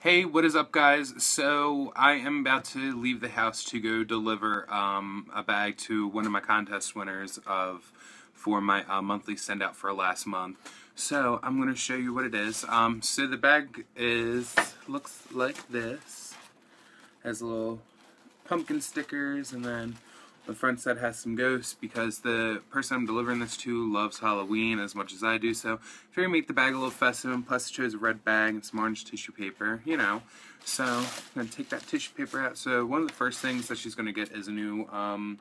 Hey, what is up, guys? So, I am about to leave the house to go deliver um, a bag to one of my contest winners of for my uh, monthly send out for last month. So, I'm going to show you what it is. Um, so, the bag is looks like this. Has little pumpkin stickers and then the front side has some ghosts because the person I'm delivering this to loves Halloween as much as I do, so figured make the bag a little festive, and plus I chose a red bag and some orange tissue paper, you know. So, I'm going to take that tissue paper out. So, one of the first things that she's going to get is a new um,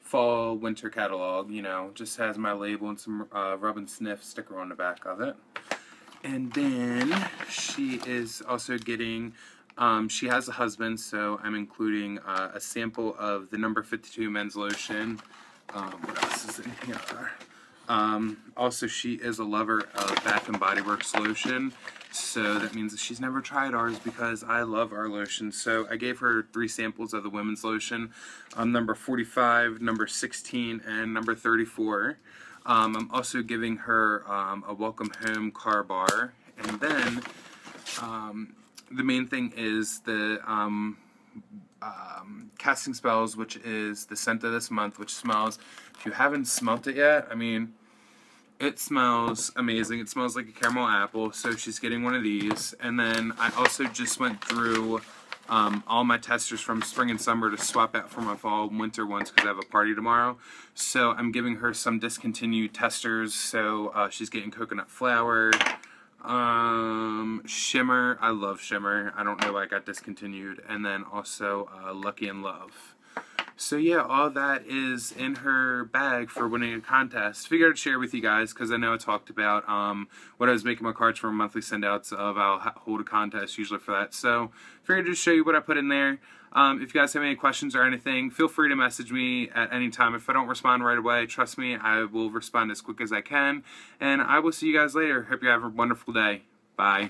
fall winter catalog, you know, just has my label and some uh, rub and sniff sticker on the back of it. And then she is also getting um, she has a husband, so I'm including uh, a sample of the number 52 men's lotion. Um, what else is in here? Um, also, she is a lover of Bath and Body Works lotion, so that means that she's never tried ours because I love our lotion. So I gave her three samples of the women's lotion, um, number 45, number 16, and number 34. Um, I'm also giving her um, a Welcome Home car bar, and then the main thing is the um, um, casting spells, which is the scent of this month, which smells. If you haven't smelt it yet, I mean, it smells amazing. It smells like a caramel apple. So she's getting one of these, and then I also just went through. Um, all my testers from spring and summer to swap out for my fall and winter ones because I have a party tomorrow. So I'm giving her some discontinued testers. So uh, she's getting coconut flour, um, Shimmer, I love Shimmer. I don't know why I got discontinued. And then also uh, Lucky in Love. So yeah, all that is in her bag for winning a contest. Figured I'd share with you guys because I know I talked about um, what I was making my cards for monthly sendouts of. I'll hold a contest usually for that. So figured to show you what I put in there. Um, if you guys have any questions or anything, feel free to message me at any time. If I don't respond right away, trust me, I will respond as quick as I can. And I will see you guys later. Hope you have a wonderful day. Bye.